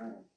Mm-hmm.